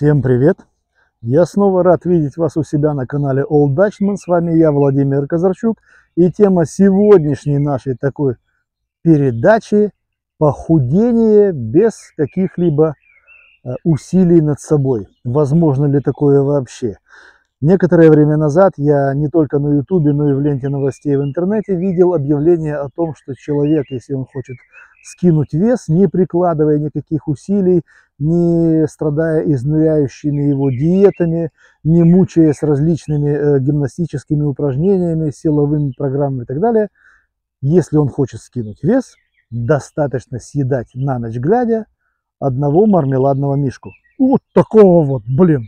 Всем привет! Я снова рад видеть вас у себя на канале Old Dutchman. С вами я, Владимир Казарчук. И тема сегодняшней нашей такой передачи – похудение без каких-либо э, усилий над собой. Возможно ли такое вообще? Некоторое время назад я не только на ютубе, но и в ленте новостей в интернете видел объявление о том, что человек, если он хочет скинуть вес, не прикладывая никаких усилий, не страдая изнуряющими его диетами, не мучаясь различными э, гимнастическими упражнениями, силовыми программами и так далее, если он хочет скинуть вес, достаточно съедать на ночь глядя одного мармеладного мишку. Вот такого вот, блин.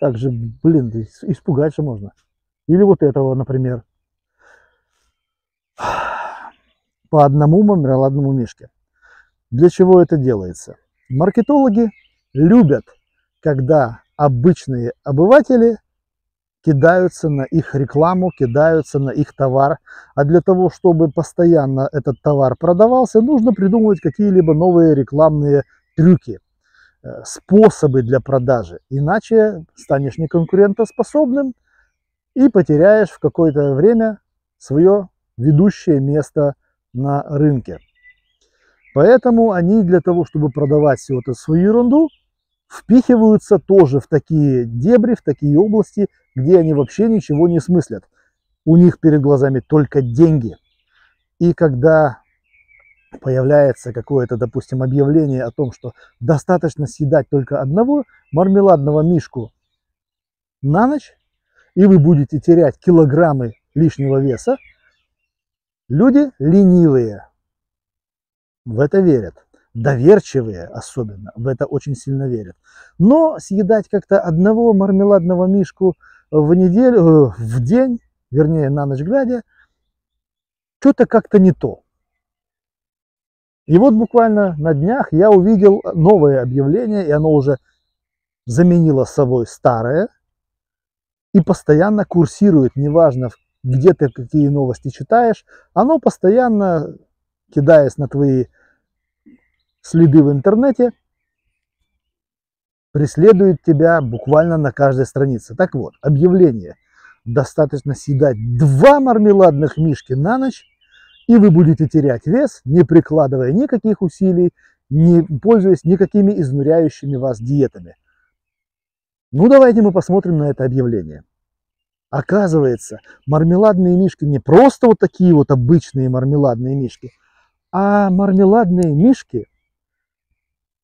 Также, блин, испугаться можно. Или вот этого, например. По одному мармеладному мишке. Для чего это делается? Маркетологи любят, когда обычные обыватели кидаются на их рекламу, кидаются на их товар. А для того, чтобы постоянно этот товар продавался, нужно придумывать какие-либо новые рекламные трюки. Э, способы для продажи. Иначе станешь неконкурентоспособным и потеряешь в какое-то время свое ведущее место на рынке. Поэтому они для того, чтобы продавать всю эту свою ерунду, впихиваются тоже в такие дебри, в такие области, где они вообще ничего не смыслят. У них перед глазами только деньги. И когда появляется какое-то, допустим, объявление о том, что достаточно съедать только одного мармеладного мишку на ночь, и вы будете терять килограммы лишнего веса, люди ленивые в это верят. Доверчивые особенно в это очень сильно верят. Но съедать как-то одного мармеладного мишку в неделю, э, в день, вернее на ночь глядя, что-то как-то не то. И вот буквально на днях я увидел новое объявление, и оно уже заменило собой старое, и постоянно курсирует, неважно, где ты какие новости читаешь, оно постоянно, кидаясь на твои следы в интернете, преследует тебя буквально на каждой странице. Так вот, объявление. Достаточно съедать два мармеладных мишки на ночь, и вы будете терять вес, не прикладывая никаких усилий, не пользуясь никакими изнуряющими вас диетами. Ну, давайте мы посмотрим на это объявление. Оказывается, мармеладные мишки не просто вот такие вот обычные мармеладные мишки, а мармеладные мишки,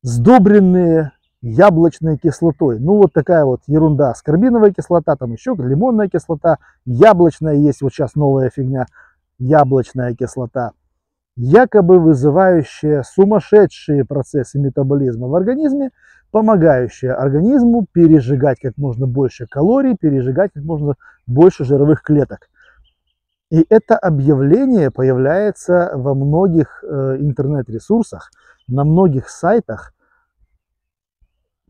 сдобренные яблочной кислотой. Ну, вот такая вот ерунда. Скорбиновая кислота, там еще лимонная кислота, яблочная есть, вот сейчас новая фигня яблочная кислота, якобы вызывающая сумасшедшие процессы метаболизма в организме, помогающая организму пережигать как можно больше калорий, пережигать как можно больше жировых клеток. И это объявление появляется во многих э, интернет-ресурсах, на многих сайтах,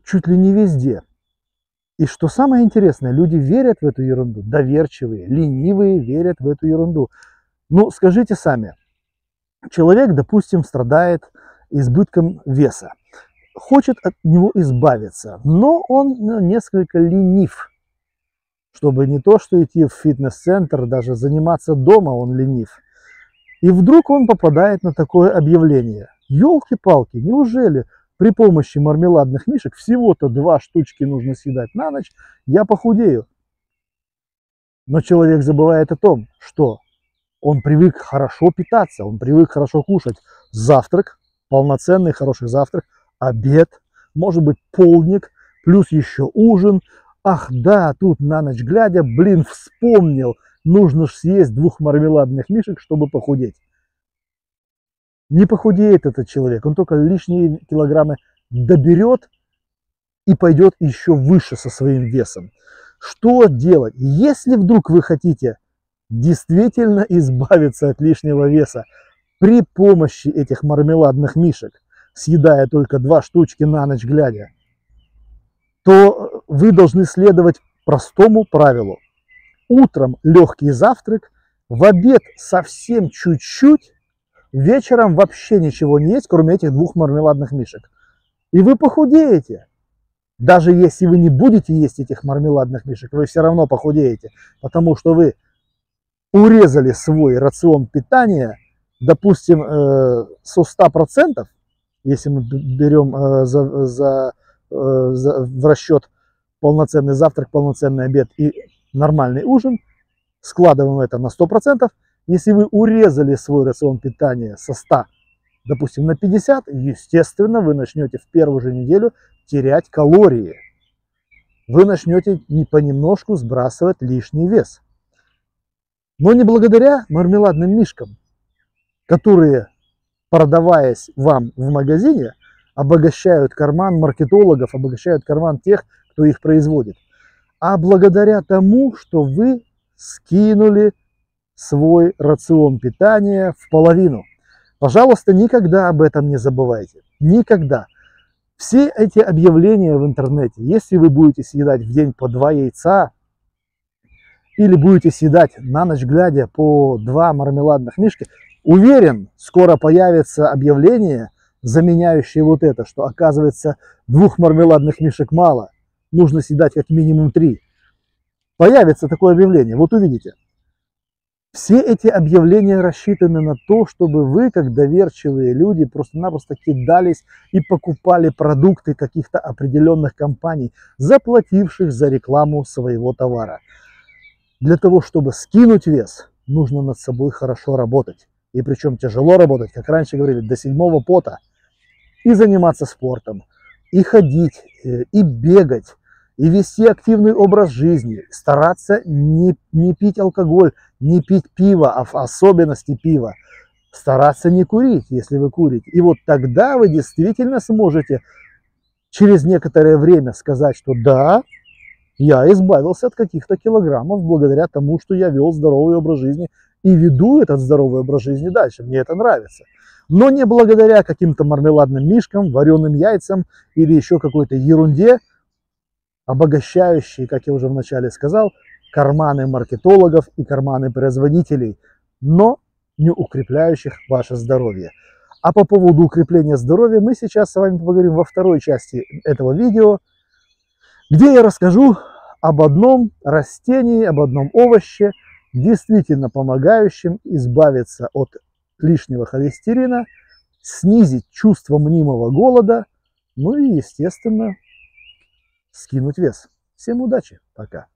чуть ли не везде. И что самое интересное, люди верят в эту ерунду, доверчивые, ленивые верят в эту ерунду. Ну, скажите сами, человек, допустим, страдает избытком веса, хочет от него избавиться, но он ну, несколько ленив, чтобы не то, что идти в фитнес-центр, даже заниматься дома он ленив. И вдруг он попадает на такое объявление. Елки-палки, неужели при помощи мармеладных мишек всего-то два штучки нужно съедать на ночь, я похудею? Но человек забывает о том, что он привык хорошо питаться, он привык хорошо кушать. Завтрак, полноценный хороший завтрак, обед, может быть полдник, плюс еще ужин. Ах да, тут на ночь глядя, блин, вспомнил, нужно ж съесть двух мармеладных мишек, чтобы похудеть. Не похудеет этот человек, он только лишние килограммы доберет и пойдет еще выше со своим весом. Что делать? Если вдруг вы хотите действительно избавиться от лишнего веса при помощи этих мармеладных мишек, съедая только два штучки на ночь глядя, то вы должны следовать простому правилу. Утром легкий завтрак, в обед совсем чуть-чуть, вечером вообще ничего не есть, кроме этих двух мармеладных мишек. И вы похудеете. Даже если вы не будете есть этих мармеладных мишек, вы все равно похудеете, потому что вы урезали свой рацион питания, допустим, э, со 100%, если мы берем э, за, за, э, за, в расчет полноценный завтрак, полноценный обед и нормальный ужин, складываем это на 100%, если вы урезали свой рацион питания со 100, допустим, на 50, естественно, вы начнете в первую же неделю терять калории. Вы начнете не понемножку сбрасывать лишний вес. Но не благодаря мармеладным мишкам, которые, продаваясь вам в магазине, обогащают карман маркетологов, обогащают карман тех, кто их производит, а благодаря тому, что вы скинули свой рацион питания в половину. Пожалуйста, никогда об этом не забывайте. Никогда. Все эти объявления в интернете, если вы будете съедать в день по два яйца, или будете съедать на ночь глядя по два мармеладных мишки, уверен, скоро появится объявление, заменяющее вот это, что оказывается двух мармеладных мишек мало, нужно съедать как минимум три. Появится такое объявление, вот увидите. Все эти объявления рассчитаны на то, чтобы вы, как доверчивые люди, просто-напросто кидались и покупали продукты каких-то определенных компаний, заплативших за рекламу своего товара. Для того, чтобы скинуть вес, нужно над собой хорошо работать. И причем тяжело работать, как раньше говорили, до седьмого пота. И заниматься спортом, и ходить, э, и бегать, и вести активный образ жизни, стараться не, не пить алкоголь, не пить пиво, а в особенности пиво, стараться не курить, если вы курите. И вот тогда вы действительно сможете через некоторое время сказать, что да, я избавился от каких-то килограммов благодаря тому, что я вел здоровый образ жизни и веду этот здоровый образ жизни дальше. Мне это нравится. Но не благодаря каким-то мармеладным мишкам, вареным яйцам или еще какой-то ерунде, обогащающие, как я уже вначале сказал, карманы маркетологов и карманы производителей, но не укрепляющих ваше здоровье. А по поводу укрепления здоровья мы сейчас с вами поговорим во второй части этого видео, где я расскажу об одном растении, об одном овоще, действительно помогающем избавиться от лишнего холестерина, снизить чувство мнимого голода, ну и, естественно, скинуть вес. Всем удачи, пока.